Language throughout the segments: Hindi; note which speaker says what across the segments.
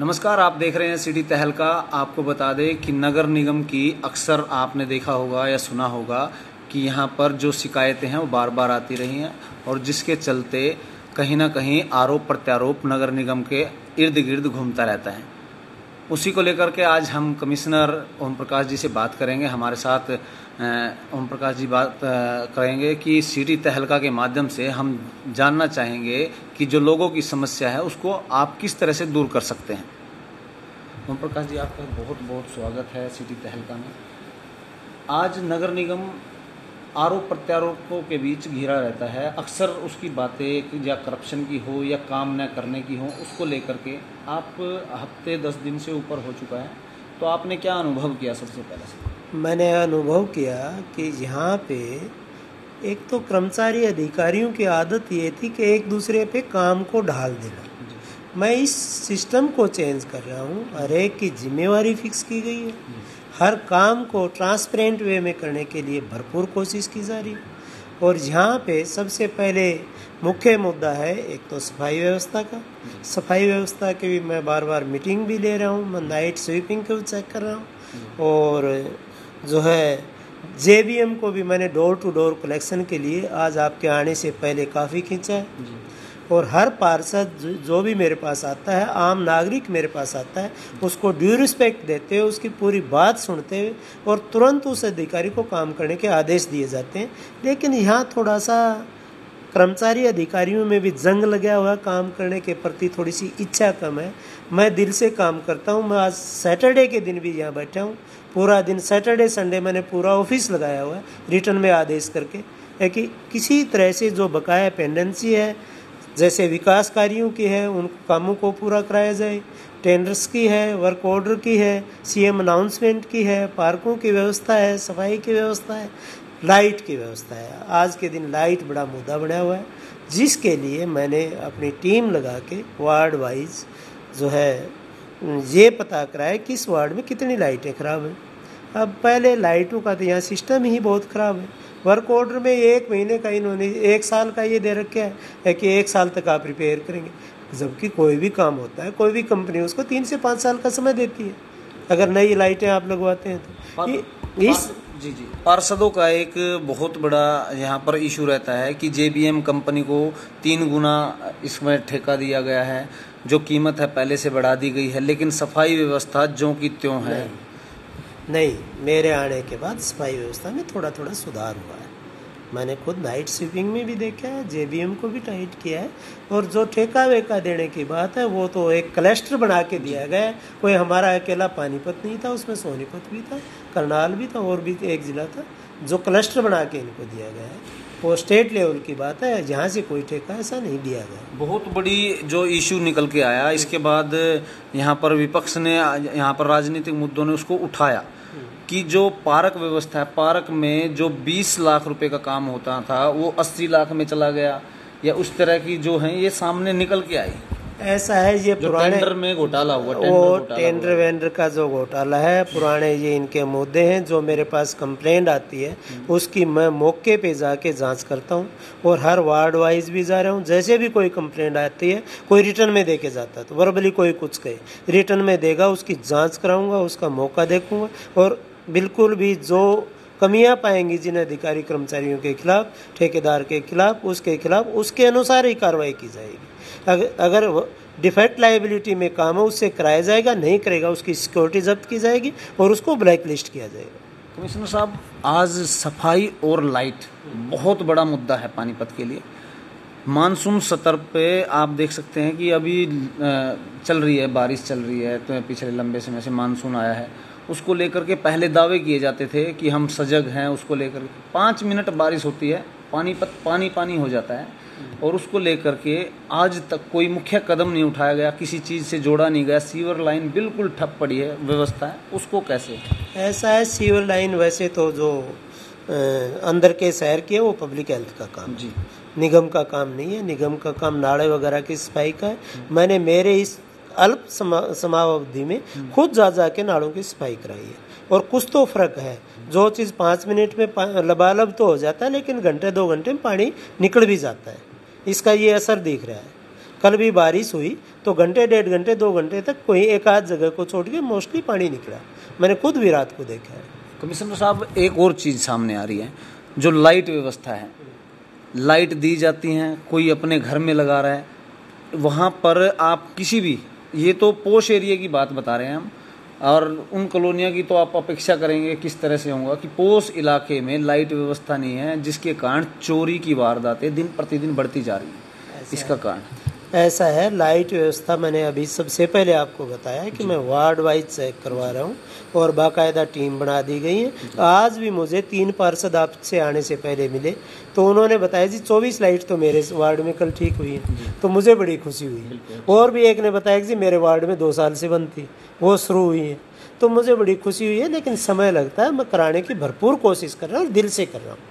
Speaker 1: नमस्कार, आप देख रहे हैं सिटी तहलका। आपको बता दें कि नगर निगम की अक्सर आपने देखा होगा या सुना होगा कि यहाँ पर जो शिकायतें हैं वो बार बार आती रही हैं और जिसके चलते कहीं ना कहीं आरोप प्रत्यारोप नगर निगम के इर्द गिर्द घूमता रहता है। उसी को लेकर के आज हम कमिश्नर ओम प्रकाश जी से बात करेंगे। हमारे साथ ओम प्रकाश जी बात करेंगे कि सिटी तहलका के माध्यम से हम जानना चाहेंगे कि जो लोगों की समस्या है, उसको आप किस तरह से दूर कर सकते हैं। ओम प्रकाश जी, आपका बहुत बहुत स्वागत है सिटी तहलका में। आज नगर निगम आरोप प्रत्यारोपों के बीच घिरा रहता है। अक्सर उसकी बातें या करप्शन की हो या काम न करने की हो उसको लेकर के आप हफ़्ते दस दिन से ऊपर हो चुका है। तो आपने क्या अनुभव किया सबसे पहले? से
Speaker 2: मैंने अनुभव किया कि यहाँ पे एक तो कर्मचारी अधिकारियों की आदत ये थी कि एक दूसरे पे काम को ढाल देना। मैं इस सिस्टम को चेंज कर रहा हूँ। हर एक की जिम्मेवारी फिक्स की गई है। हर काम को ट्रांसपेरेंट वे में करने के लिए भरपूर कोशिश की जा रही और यहाँ पे सबसे पहले मुख्य मुद्दा है एक तो सफ़ाई व्यवस्था का। सफ़ाई व्यवस्था की भी मैं बार बार मीटिंग भी ले रहा हूँ, मैं नाइट स्वीपिंग को चेक कर रहा हूँ। और जो है जे को भी मैंने डोर टू डोर कलेक्शन के लिए आज आपके आने से पहले काफ़ी खींचा है। और हर पार्षद जो भी मेरे पास आता है, आम नागरिक मेरे पास आता है, उसको ड्यू रिस्पेक्ट देते हुए, उसकी पूरी बात सुनते हुए और तुरंत उस अधिकारी को काम करने के आदेश दिए जाते हैं। लेकिन यहाँ थोड़ा सा कर्मचारी अधिकारियों में भी जंग लगा हुआ काम करने के प्रति थोड़ी सी इच्छा कम है। मैं दिल से काम करता हूँ। मैं आज सैटरडे के दिन भी यहाँ बैठा हूँ। पूरा दिन सैटरडे संडे मैंने पूरा ऑफ़िस लगाया हुआ है रिटर्न में आदेश करके। कि किसी तरह से जो बकाया पेंडेंसी है जैसे विकास कार्यों की है, उन कामों को पूरा कराया जाए। टेंडर्स की है वर्क ऑर्डर की है सीएम अनाउंसमेंट की है, पार्कों की व्यवस्था है, सफ़ाई की व्यवस्था है लाइट की व्यवस्था है। आज के दिन लाइट बड़ा मुद्दा बना हुआ है, जिसके लिए मैंने अपनी टीम लगा के वार्ड वाइज जो है, ये पता कराया किस वार्ड में कितनी लाइटें खराब हैं। अब पहले लाइटों का तो यहाँ सिस्टम ही बहुत ख़राब है। वर्क ऑर्डर में एक महीने का इन्होंने एक साल का ये दे रखा है कि एक साल तक आप रिपेयर करेंगे। जबकि कोई भी काम होता है कोई भी कंपनी उसको तीन से पाँच साल का समय देती है। अगर नई लाइटें आप लगवाते हैं तो।
Speaker 1: इस जी जी। पार्षदों का एक बहुत बड़ा यहाँ पर इशू रहता है कि जेबीएम कंपनी को तीन गुना इसमें ठेका दिया गया है जो कीमत है पहले से बढ़ा दी गई है लेकिन सफ़ाई व्यवस्था जो की त्यों है
Speaker 2: नहीं मेरे आने के बाद सफ़ाई व्यवस्था में थोड़ा थोड़ा सुधार हुआ है। मैंने खुद नाइट स्वीपिंग में भी देखा है जेबीएम को भी टाइट किया है, और जो ठेका वेका देने की बात है, वो तो एक क्लस्टर बना के दिया गया है। कोई हमारा अकेला पानीपत नहीं था, उसमें सोनीपत भी था, करनाल भी था, और भी एक ज़िला था, जो क्लस्टर बना के इनको दिया गया है। वो स्टेट लेवल की बात है जहाँ से कोई ठेका ऐसा नहीं दिया गया।
Speaker 1: बहुत बड़ी जो इशू निकल के आया, इसके बाद यहाँ पर विपक्ष ने, यहाँ पर राजनीतिक मुद्दों ने उसको उठाया। कि जो पार्क व्यवस्था है पार्क में जो 20 लाख रुपए का काम होता था वो 80 लाख में चला गया या उस तरह की जो है ये सामने निकल के आई।
Speaker 2: ऐसा है ये पुराने
Speaker 1: टेंडर में घोटाला हुआ टेंडर
Speaker 2: वो टेंडर वेंडर का जो घोटाला है पुराने ये इनके मुद्दे हैं जो मेरे पास कंप्लेंट आती है उसकी मैं मौके पे जाके जाँच करता हूँ और हर वार्ड वाइज भी जा रहा हूँ जैसे भी कोई कंप्लेंट आती है कोई रिटर्न में दे के जाता है तो वर्बली कोई कुछ कहे। रिटर्न में देगा उसकी जाँच कराऊँगा उसका मौका देखूँगा और बिल्कुल भी जो कमियाँ पाएँगी जिन अधिकारी कर्मचारियों के खिलाफ, ठेकेदार के खिलाफ, उसके खिलाफ, उसके अनुसार ही कार्रवाई की जाएगी। अगर डिफेक्ट लाइबिलिटी में काम है, उससे कराया जाएगा, नहीं करेगा, उसकी सिक्योरिटी जब्त की जाएगी और उसको ब्लैक लिस्ट किया जाएगा।
Speaker 1: कमिश्नर साहब, आज सफ़ाई और लाइट बहुत बड़ा मुद्दा है पानीपत के लिए। मानसून सतर पे आप देख सकते हैं कि अभी चल रही है, बारिश चल रही है तो पिछले लंबे समय से मानसून आया है। उसको लेकर के पहले दावे किए जाते थे कि हम सजग हैं उसको लेकर पाँच मिनट बारिश होती है पानी पत पानी पानी हो जाता है। और उसको लेकर के आज तक कोई मुख्य कदम नहीं उठाया गया किसी चीज़ से जोड़ा नहीं गया। सीवर लाइन बिल्कुल ठप पड़ी है व्यवस्था है उसको कैसे?
Speaker 2: ऐसा है सीवर लाइन वैसे तो जो अंदर के शहर की है वो पब्लिक हेल्थ का काम जी। निगम का काम नहीं है निगम का काम नाड़े वगैरह की सफ़ाई का है। मैंने मेरे इस अल्प समा, समावधि में खुद जा जा के नाड़ों की सफ़ाई कराई है और कुछ तो फ़र्क है। जो चीज़ पाँच मिनट में लबालब तो हो जाता है, लेकिन घंटे, दो घंटे में पानी निकल भी जाता है। इसका ये असर दिख रहा है। कल भी बारिश हुई तो घंटे, डेढ़ घंटे, दो घंटे तक कोई एक आध जगह को छोड़ के मोस्टली पानी निकला। मैंने खुद भी रात को देखा है।
Speaker 1: कमिश्नर साहब, एक और चीज़ सामने आ रही है, जो लाइट व्यवस्था है। लाइट दी जाती हैं, कोई अपने घर में लगा रहा है, वहाँ पर आप किसी भी ये तो पोश एरिया की बात बता रहे हैं हम। और उन कॉलोनियों की तो आप अपेक्षा करेंगे किस तरह से होगा कि पोस इलाके में लाइट व्यवस्था नहीं है जिसके कारण चोरी की वारदातें दिन प्रतिदिन बढ़ती जा रही है। इसका कारण।
Speaker 2: ऐसा है लाइट व्यवस्था मैंने अभी सबसे पहले आपको बताया कि मैं वार्ड वाइज चेक करवा रहा हूँ और बाकायदा टीम बना दी गई है। आज भी मुझे तीन पार्षद आपसे आने से पहले मिले तो उन्होंने बताया जी चौबीस लाइट तो मेरे वार्ड में कल ठीक हुई है। तो मुझे बड़ी खुशी हुई। और भी एक ने बताया कि जी मेरे वार्ड में दो साल से बंद थी वो शुरू हुई है। तो मुझे बड़ी खुशी हुई है लेकिन समय लगता है मैं कराने की भरपूर कोशिश कर रहा हूँ और दिल से कर रहा हूँ।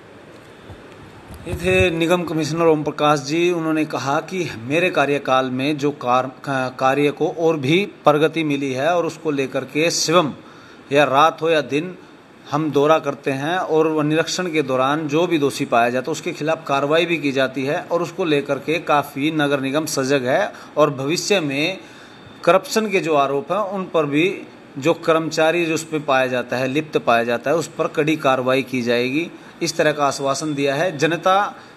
Speaker 1: ये थे निगम कमिश्नर ओम प्रकाश जी उन्होंने कहा कि मेरे कार्यकाल में जो कार, कार्य को और भी प्रगति मिली है और उसको लेकर के शिवम या रात हो या दिन हम दौरा करते हैं और निरीक्षण के दौरान जो भी दोषी पाया जाता है उसके खिलाफ कार्रवाई भी की जाती है और उसको लेकर के काफ़ी नगर निगम सजग है और भविष्य में करप्शन के जो आरोप हैं उन पर भी जो कर्मचारी जो उस पर पाया जाता है लिप्त पाया जाता है उस पर कड़ी कार्रवाई की जाएगी। इस तरह का आश्वासन दिया है। जनता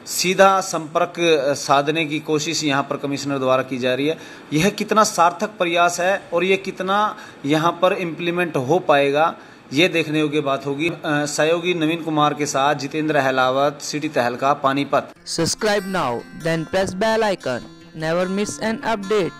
Speaker 1: सीधा संपर्क साधने की कोशिश यहाँ पर कमिश्नर द्वारा की जा रही है। यह कितना सार्थक प्रयास है और ये कितना यहाँ पर इम्प्लीमेंट हो पाएगा ये देखने योग्य बात होगी। सहयोगी नवीन कुमार के साथ Jitendra Halawat city Tahalka, Panipat.
Speaker 3: Subscribe now then press bell icon never miss an update